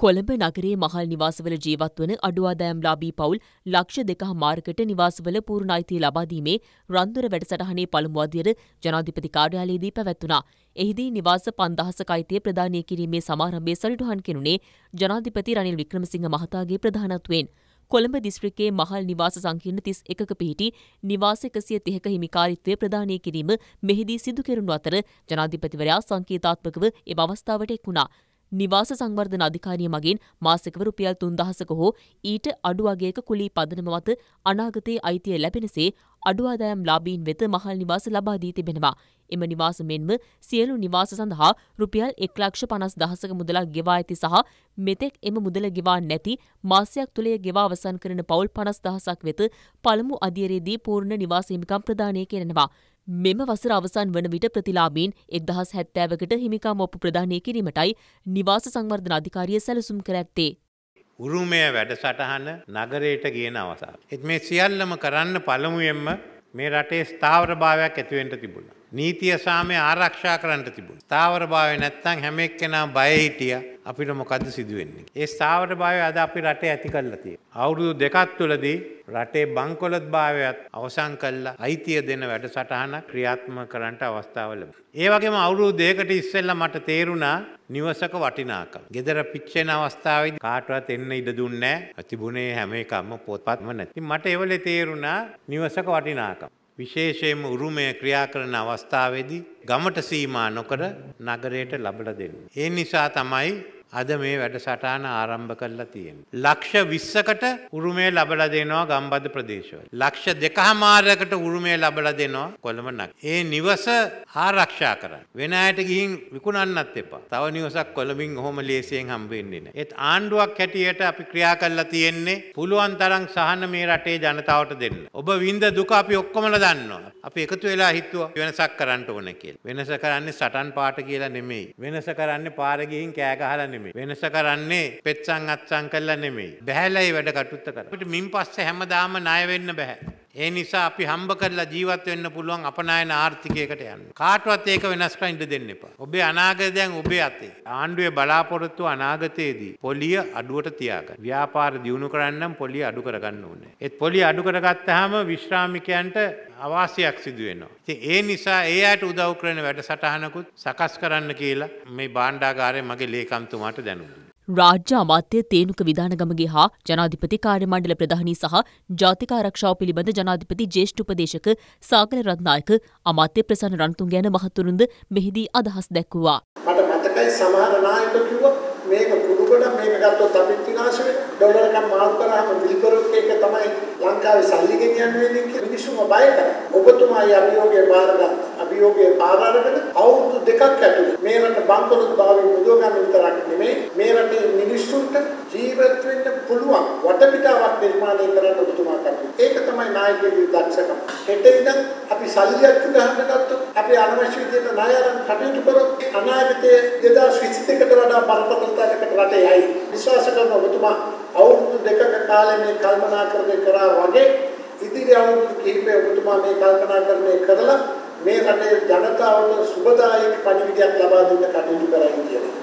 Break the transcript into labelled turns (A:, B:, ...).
A: කොළඹ නගරයේ මහල් නිවාසවල ජීවත් වන අඩු ආදායම්ලාභී පවුල් ලක්ෂ දෙකහමාරකට නිවාසවල පූර්ණ අයිතිය ලබා දීමේ රන්දුර වැඩසටහනේ පළමු අදියර ජනාධිපති කාර්යාලයේදී පැවැත්වුණා. එහිදී නිවාස 5000ක අයිතිය ප්‍රදානය කිරීමේ සමාරම්භය සනිටුහන් කෙරුණේ ජනාධිපති රනිල් වික්‍රමසිංහ මහතාගේ ප්‍රධානත්වයෙන්. කොළඹ දිස්ත්‍රික්කයේ මහල් නිවාස සංකීර්ණ 31ක පිහිටි නිවාස 130ක හිමිකාරීත්වය ප්‍රදානය කිරීම මෙහිදී සිදු කෙරුණු අතර ජනාධිපතිවරයා සංකේතාත්මකව එම අවස්ථාවට එක් වුණා. නිවාස සංවර්ධන අධිකාරිය මගින් මාසිකව රුපියල් තුන්දහසක හෝ ඊට අඩු අගයක කුලී පදනම මත අනාගතයේ අයිතිය ලැබෙනසේ අඩු ආදායම් ලාභීන් වෙත මහල් නිවාස ලබා දී තිබෙනවා. එම නිවාස මෙන්ම සියලු නිවාස සඳහා රුපියල් එක් ලක්ෂ පනස් දහසක මුදලක් ගෙවා ඇති සහ මෙතෙක් එම මුදල ගෙවා නැති මාසයක් තුළය ගෙවා අවසන් කරන පවුල් පනස් දහසක් වෙත පළමු අදියරේදී පූර්ණ නිවාස හිමිකම් ප්‍රදානය කෙරෙනවා. මෙම වසර අවසන් වන විට ප්‍රතිලාභීන් එක්දහස් හැත්තෑවකට හිමිකම් ඔප්පු ප්‍රදානය කිරීමටයි නිවාස සංවර්ධන අධිකාරිය සැලසුම් කර ඇත්තේ.
B: උරුමය වැඩසටහන නගරයට ගෙන අවසා. එත් මේ සියල්ලම කරන්න පළමුුවෙන්ම මේ රටේ ස්ථාවර භාවයක් ඇතිවෙන්ට තිබුණ. නීතිය සාමය ආරක්ෂා කරන්න තිබුණ. ස්ථාවර භාවය නැත්තං හැම එක්කෙනා බය හිටිය අපිට මොකද සිදුවෙන්නේ. ඒ ස්ථාවර භාවය අද අපි රටේ ඇති කල්ලතිය. අවුරුදු දෙකත් තුළදී රටේ බංකොලොත් භාවයත් අවසං කල්ලා අයිතිය දෙන වැඩ සටහන ක්‍රියාත්ම කරන්නට අවස්ථාවල. ඒ වගේම අවුරුදු දෙකට ඉස්සෙල්ල මට තේරුණා නිවසක වටිනාකම්. ගෙදර පිච්චෙන අවස්ථාවයි කාටවත් එන්න ඉඩ දුන්නෑ ඇතිබුණේ හැම එකම්ම පොත්පත්ම නැති මට එවල තේරුණා නිවසක වටිනාකම්. විශේෂයෙන්ම උරුමය ක්‍රියා කරන අවස්ථාවේදී ගමට සීමා නොකර නගරයට ලබල දෙන්න. ඒ නිසා තමයි අද මේ වැඩසටාන ආරම්භ කරලා තියෙන. ලක්ෂ විස්සකට උරුමේ ලබල දෙනවා ගම්බද ප්‍රදේශවල. ලක්ෂ දෙකහමාරකට උරුමේ ලබල දෙනවා කොළඹ නක්. ඒ නිවස ආරක්ෂා කරන්න. වෙන අයට ගිහින් විකුණන්නත් එපා. තව නිවසක් කොළඹින් ඔහොම ලේසියෙන් හම්බෙන්නේ නැහැ. ඒත් ආණ්ඩුවක් හැටියට අපි ක්‍රියා කරලා තියෙන්නේ පුළුවන් තරම් සහන මේ රටේ ජනතාවට දෙන්න. ඔබ විඳ දුක අපි ඔක්කොමලා දන්නවා. අපි එකතු වෙලා හිතුවා වෙනසක් කරන්න ඕන කියලා. වෙනස කරන්නේ සටන් පාට කියලා නෙමෙයි. වෙනස කරන්නේ පාර ගිහින් කෑ ගහලා නෙමෙයි. වෙනස කරන්නේ පෙත්සන් අත්සන් කළා නෙමෙයි. බහැලයි වැඩ කටයුත්ත කරා. අපිට මින් පස්සේ හැමදාම ණය වෙන්න බෑ. ඒ නිසා අපි හම්බ කරලා ජීවත් වෙන්න පුළුවන් අපනායන ආර්ථිකයකට යන්න. කාටවත් ඒක වෙනස් කරන්න ඉඩ දෙන්න එපා. ඔබේ අනාගතය දැන් ඔබේ අතේ. ආණ්ඩුවේ බලාපොරොත්තු අනාගතයේදී පොලිය අඩුවට තියාගන්න. ව්‍යාපාර දියුණු කරන්නම් පොලිය අඩු කරගන්න ඕනේ. ඒත් පොලිය අඩු කරගත්තාම විශ්‍රාමිකයන්ට අවාසියක් සිදු වෙනවා. ඉතින් ඒ නිසා ඒ අයට උදව් කරන වැඩසටහනකුත් සකස් කරන්න කියලා මේ භාණ්ඩාගාරයේ මගේ ලේකම්තුමාට දැනුම්
A: රාජ්‍ය අමාත්‍ය තේනුක විධානගමගේ හා ජනාධිපති කාර්යමණ්ඩල ප්‍රධානී සහ ජාතික ආරක්ෂාව පිළිබඳ ජනාධිපති ජ්‍යෙෂ්ඨ උපදේශක සාගල රත්නායක අමාත්‍ය ප්‍රසන්න රණතුංග යන මහතුරුන්ද මෙහිදී අදහස් දැක්වුවා.
C: මට මතකයි සමහර නායකයෝ කිව්වා මේක කුඩුගොඩ මේක ගත්තොත් අපිත් විනාශ වෙයි ඩොලර් එකක් මාරු කරාම බිල්කරොත් එක තමයි ලංකාවේ සල්ලි ගෙනියන්න වෙන්නේ කියලා මිනිස්සුම බය කරා. ඔබතුමායි අභියෝගය බාරගත්තා. අභියෝගය පාර අරගෙන අවුරුදු දෙකක් ඇතුළත මේ රට බංකොලොත් භාවයෙන් මුදව ගන්න විතරක් නෙමෙයි මේ රටේ මිනිස්සුන්ට ජීවත් වෙන්න පුළුවන් වටපිටාවක් නිර්මාණය කරන්න ඔබතුමා කරන්නේ. ඒක තමයි නායකයෙකුගේ දක්ෂකම. හෙට ඉඳන් අපි සල්ලියක් ගන්න ගත්තොත් අපි අනවශ්‍ය විදිහට ණය අරන් කටයුතු කරොත් අනාගතයේ 2022කට වඩා බරපතල තැනකට රටේ යයි. විශ්වාස කරන ඔබතුමා අවුරුදු දෙකක කාලේ මේ කල්පනා කරගෙන කරා වගේ ඉදිරි අවුරුදු කිහිපය ඔබතුමා මේ කල්පනා කරන්නේ කරලා මේ රටේ ජනතාවට සුබදායක පණිවිඩයක් ලබා දෙන්න කටයුතු කරයි කියන්නේ.